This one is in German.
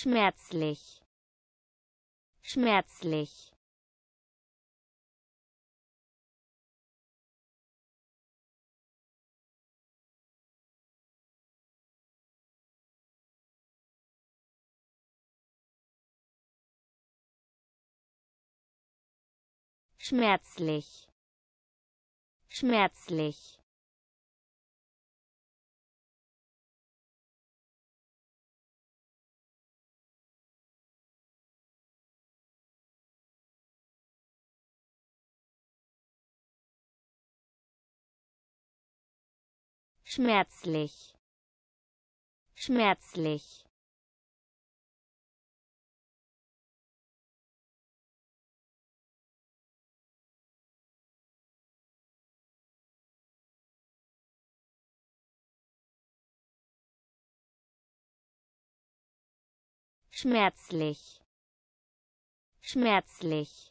schmerzlich. Schmerzlich. Schmerzlich. Schmerzlich schmerzlich. Schmerzlich. Schmerzlich. Schmerzlich